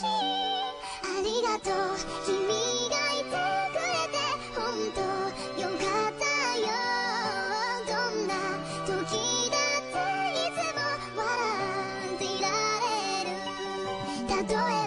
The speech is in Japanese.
しいありがとう君がいてくれて本当よかったよ。どんな時だっていつも笑っていられる。たとえ